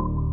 you